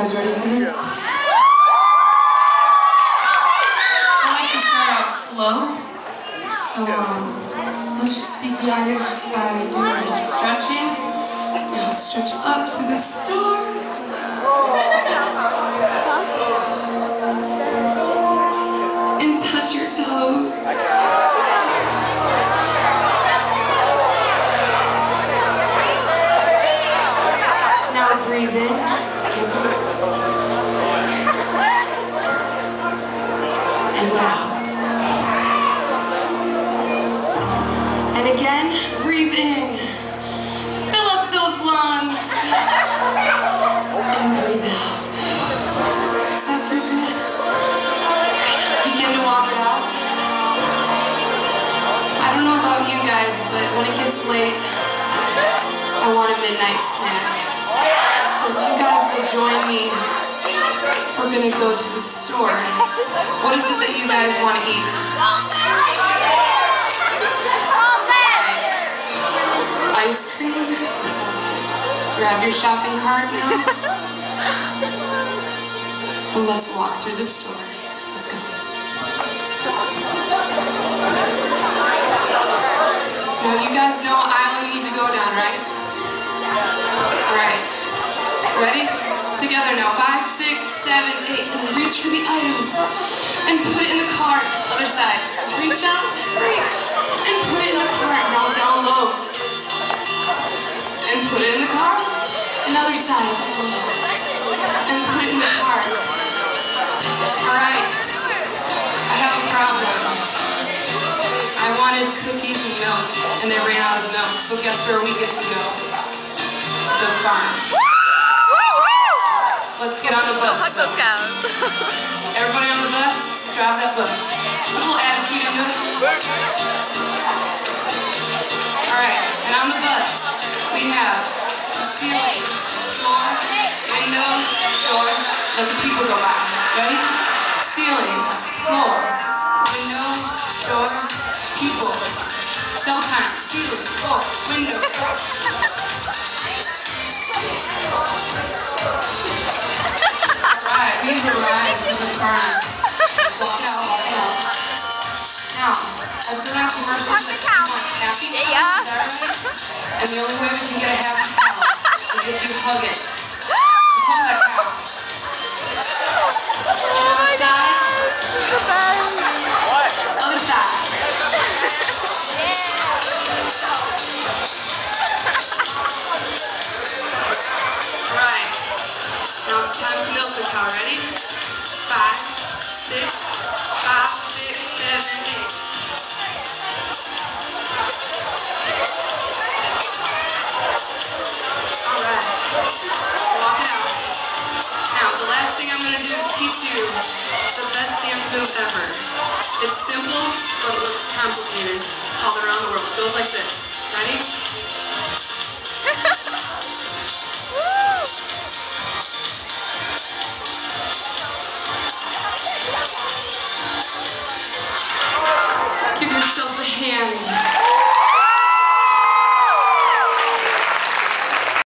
guys ready for this? I like to start out slow. So um, let's just speak the item by doing a little stretching. Now stretch up to the stars. And touch your toes. Now breathe in And out. And again, breathe in. Fill up those lungs. And breathe out. That feel good? Begin to walk it out. I don't know about you guys, but when it gets late, I want a midnight snack. So if you guys will join me, we're gonna go to the store. What is it that guys want to eat? Ice cream? Grab your shopping cart now. And let's walk through the store. Let's go. Now you guys know aisle you need to go down, right? Right. Ready? Together now. Five, six, seven, eight. And reach for the item. And put it in Reach out, reach. And put it in the cart. Now down low. And put it in the cart. Another side. And put it in the cart. Alright. I have a problem. I wanted cookies and milk, and they ran out of milk. So guess where we get to go? The farm. Let's get on the bus. Hug those cows. Everybody on the bus, drive that bus. Alright, and on the bus, we have ceiling, floor, window, door. Let the people go by. Ready? Ceiling, floor, window, door, people. Showtime, ceiling, floor, window. Alright, we've arrived at the farm. Walk out, cow. we want happy Yeah. that right? And the only way we can get a happy cow is if you hug it. So hug that cow. Other side. Other side. Alright. Now it's time to milk the cow. Ready? Five, six, teach you the best dance move ever. It's simple, but it looks complicated all around the world. It goes like this. Ready?